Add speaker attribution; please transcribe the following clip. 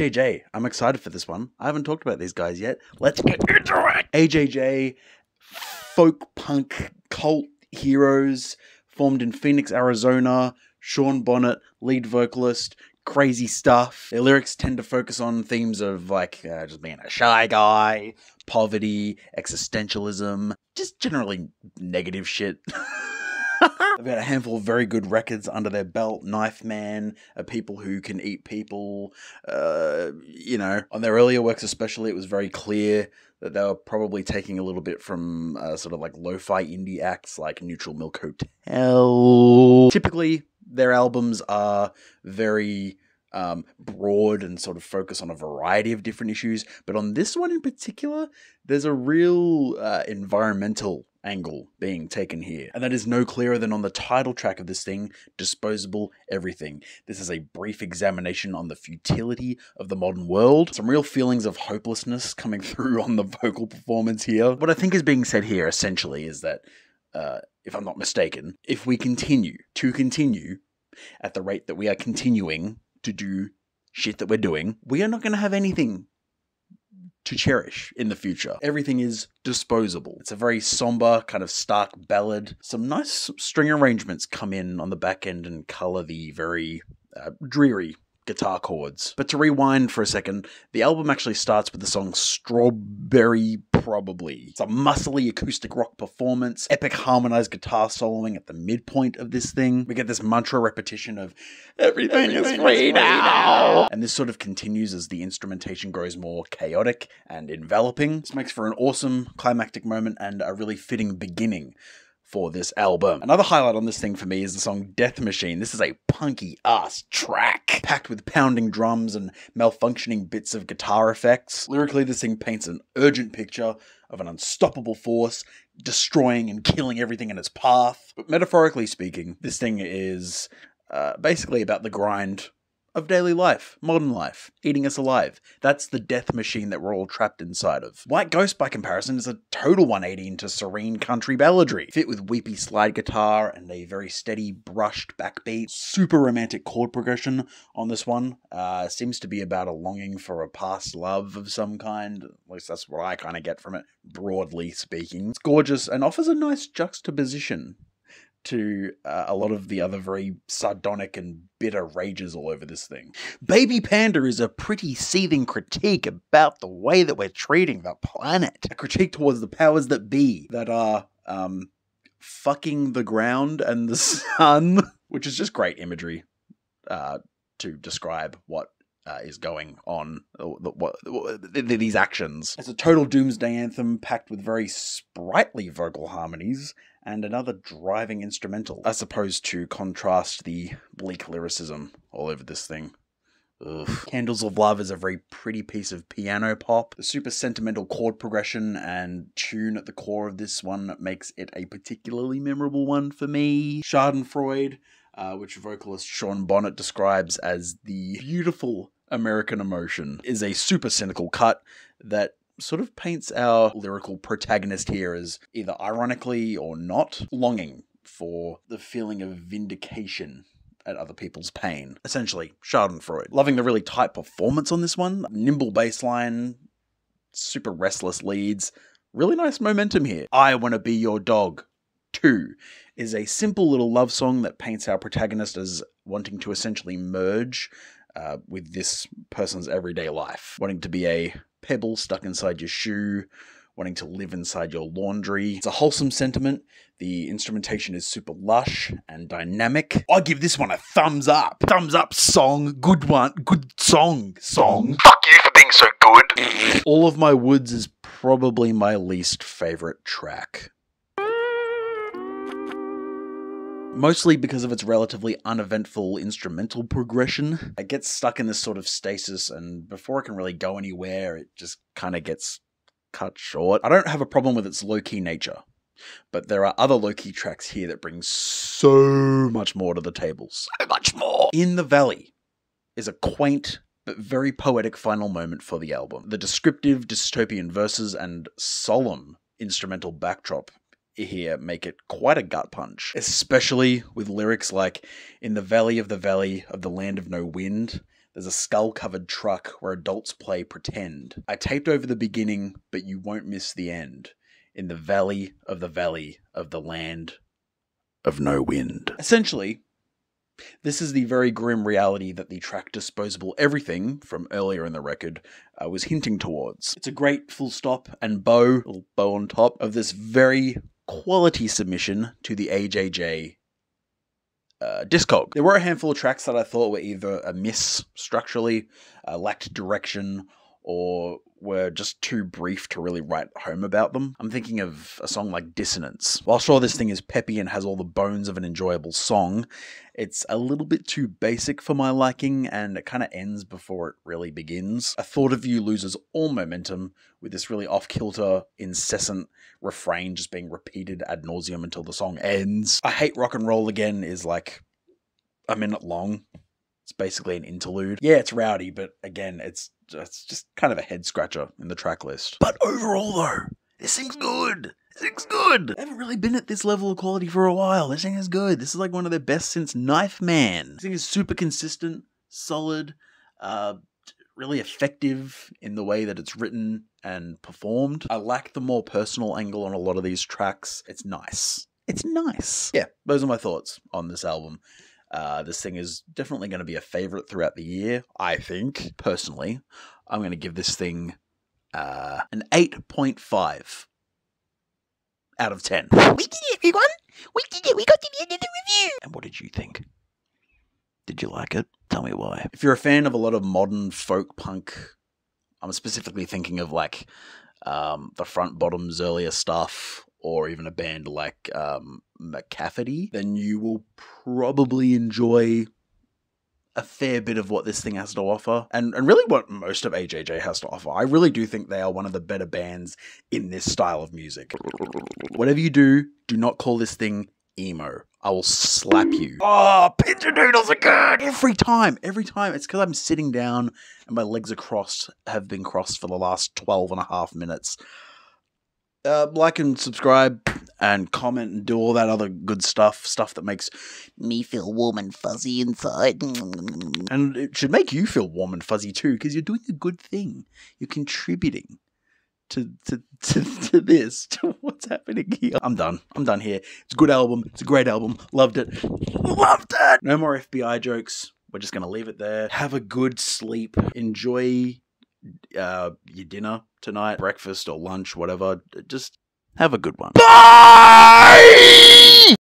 Speaker 1: AJJ. I'm excited for this one. I haven't talked about these guys yet. Let's get into it. AJJ, folk punk cult heroes formed in Phoenix, Arizona. Sean Bonnette, lead vocalist, crazy stuff. Their lyrics tend to focus on themes of like uh, just being a shy guy, poverty, existentialism, just generally negative shit. They've got a handful of very good records under their belt. Knife Man, uh, People Who Can Eat People. Uh, you know, on their earlier works, especially, it was very clear that they were probably taking a little bit from uh, sort of like lo fi indie acts like Neutral Milk Hotel. Typically, their albums are very um, broad and sort of focus on a variety of different issues. But on this one in particular, there's a real uh, environmental angle being taken here. And that is no clearer than on the title track of this thing, Disposable Everything. This is a brief examination on the futility of the modern world. Some real feelings of hopelessness coming through on the vocal performance here. What I think is being said here essentially is that. Uh, if I'm not mistaken, if we continue to continue at the rate that we are continuing to do shit that we're doing, we are not going to have anything to cherish in the future. Everything is disposable. It's a very somber, kind of stark ballad. Some nice string arrangements come in on the back end and color the very uh, dreary guitar chords. But to rewind for a second, the album actually starts with the song Strawberry Probably. It's a muscly acoustic rock performance, epic harmonized guitar soloing at the midpoint of this thing. We get this mantra repetition of everything, everything is free now. And this sort of continues as the instrumentation grows more chaotic and enveloping. This makes for an awesome climactic moment and a really fitting beginning for this album. Another highlight on this thing for me is the song Death Machine. This is a punky ass track, packed with pounding drums and malfunctioning bits of guitar effects. Lyrically, this thing paints an urgent picture of an unstoppable force destroying and killing everything in its path. But metaphorically speaking, this thing is uh, basically about the grind of daily life, modern life, eating us alive. That's the death machine that we're all trapped inside of. White Ghost, by comparison, is a total 180 into serene country balladry, fit with weepy slide guitar and a very steady, brushed backbeat. Super romantic chord progression on this one. Uh, seems to be about a longing for a past love of some kind. At least that's what I kind of get from it, broadly speaking. It's gorgeous and offers a nice juxtaposition to uh, a lot of the other very sardonic and bitter rages all over this thing. Baby Panda is a pretty seething critique about the way that we're treating the planet. A critique towards the powers that be that are um, fucking the ground and the sun, which is just great imagery uh, to describe what uh, is going on, uh, what, what, these actions. It's a total doomsday anthem packed with very sprightly vocal harmonies and another driving instrumental, as opposed to contrast the bleak lyricism all over this thing. Ugh. Candles of Love is a very pretty piece of piano pop. The super sentimental chord progression and tune at the core of this one makes it a particularly memorable one for me. Schadenfreude, uh, which vocalist Sean Bonnette describes as the beautiful American emotion, is a super cynical cut that sort of paints our lyrical protagonist here as either ironically or not longing for the feeling of vindication at other people's pain. Essentially, Schadenfreude. Loving the really tight performance on this one, nimble bass line, super restless leads, really nice momentum here. I Want to Be Your Dog 2 is a simple little love song that paints our protagonist as wanting to essentially merge uh, with this person's everyday life, wanting to be a pebble stuck inside your shoe, wanting to live inside your laundry. It's a wholesome sentiment. The instrumentation is super lush and dynamic. I give this one a thumbs up. Thumbs up song. Good one. Good song. Song.
Speaker 2: Fuck you for being so good.
Speaker 1: All of My Woulds is probably my least favorite track. Mostly because of its relatively uneventful instrumental progression. It gets stuck in this sort of stasis, and before it can really go anywhere, it just kind of gets cut short. I don't have a problem with its low key nature, but there are other low key tracks here that bring so much more to the table. So much more! In the Valley is a quaint but very poetic final moment for the album. The descriptive dystopian verses and solemn instrumental backdrop here make it quite a gut punch, especially with lyrics like In the valley of the valley of the land of no wind, There's a skull covered truck where adults play pretend. I taped over the beginning, but you won't miss the end. In the valley of the valley of the land of no wind. Essentially, this is the very grim reality that the track Disposable Everything from earlier in the record uh, was hinting towards. It's a great full stop and bow, little bow on top, of this very quality submission to the AJJ uh, Discog. There were a handful of tracks that I thought were either a miss structurally, uh, lacked direction, or were just too brief to really write home about them. I'm thinking of a song like Dissonance. While sure this thing is peppy and has all the bones of an enjoyable song, it's a little bit too basic for my liking and it kind of ends before it really begins. A Thought of You loses all momentum with this really off kilter, incessant refrain just being repeated ad nauseum until the song ends. I Hate Rock and Roll Again is like a minute long. It's basically an interlude. Yeah, it's rowdy, but again, it's it's just kind of a head scratcher in the track list. But overall, though, this thing's good. This thing's good. I haven't really been at this level of quality for a while. This thing is good. This is like one of their best since Knife Man. This thing is super consistent, solid, uh, really effective in the way that it's written and performed. I like the more personal angle on a lot of these tracks. It's nice. It's nice. Yeah, those are my thoughts on this album. Uh, this thing is definitely going to be a favorite throughout the year, I think, personally. I'm going to give this thing uh, an 8.5 out of 10.
Speaker 3: We did it, everyone! We did it! We got to the end of the review!
Speaker 1: And what did you think? Did you like it? Tell me why. If you're a fan of a lot of modern folk punk, I'm specifically thinking of like um, the Front Bottoms earlier stuff, or even a band like um, McCafferty, then you will probably enjoy a fair bit of what this thing has to offer, and and really what most of AJJ has to offer. I really do think they are one of the better bands in this style of music. Whatever you do, do not call this thing emo. I will slap you. Oh, and noodles are good! Every time, every time. It's because I'm sitting down and my legs are crossed, have been crossed for the last 12 and a half minutes. Uh, like and subscribe and comment and do all that other good stuff, stuff that makes
Speaker 3: Me feel warm and fuzzy inside.
Speaker 1: and it should make you feel warm and fuzzy too, because you're doing a good thing. You're contributing to, to to to this, to what's happening here. I'm done. I'm done here. It's a good album. It's a great album. Loved it. Loved it. No more FBI jokes. We're just gonna leave it there. Have a good sleep. Enjoy uh, your dinner tonight, breakfast or lunch, whatever. Just have a good one. Bye.